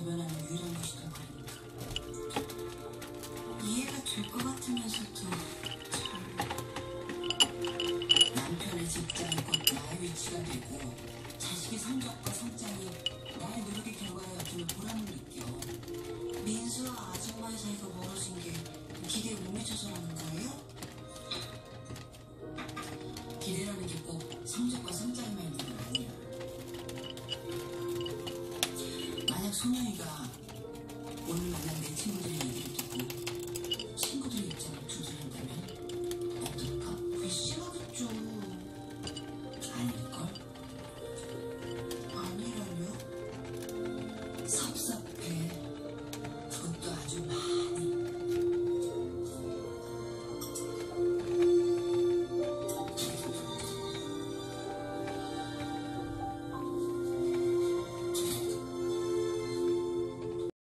대변하는 유일한 곳이던 말이니까. 이해가 될 것 같으면서도 참 남편의 직장이 곧 나의 위치가 되고 자식의 성적과 성장이 나의 노력의 결과였음을 보람을 느껴. 소녀이가 오늘 만난 내 친구들이